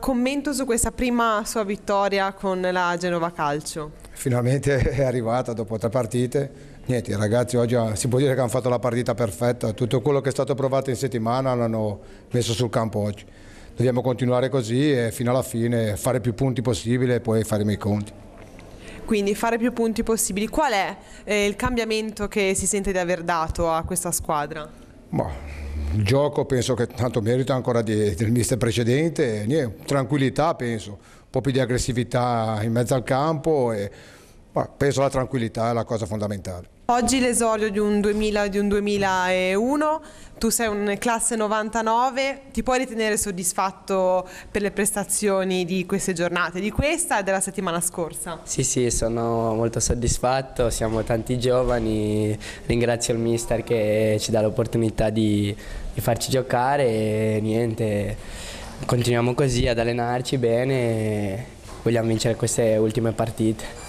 commento su questa prima sua vittoria con la Genova Calcio? Finalmente è arrivata dopo tre partite. Niente, i ragazzi oggi si può dire che hanno fatto la partita perfetta, tutto quello che è stato provato in settimana l'hanno messo sul campo oggi. Dobbiamo continuare così e fino alla fine fare più punti possibile e poi fare i miei conti. Quindi fare più punti possibili. Qual è eh, il cambiamento che si sente di aver dato a questa squadra? Boh, il gioco penso che tanto merito ancora di, del mister precedente, niente, tranquillità penso, un po' più di aggressività in mezzo al campo e penso la tranquillità è la cosa fondamentale. Oggi l'esordio di un 2000 di un 2001, tu sei un classe 99, ti puoi ritenere soddisfatto per le prestazioni di queste giornate, di questa e della settimana scorsa? Sì, sì, sono molto soddisfatto, siamo tanti giovani, ringrazio il mister che ci dà l'opportunità di, di farci giocare e niente, continuiamo così ad allenarci bene e vogliamo vincere queste ultime partite.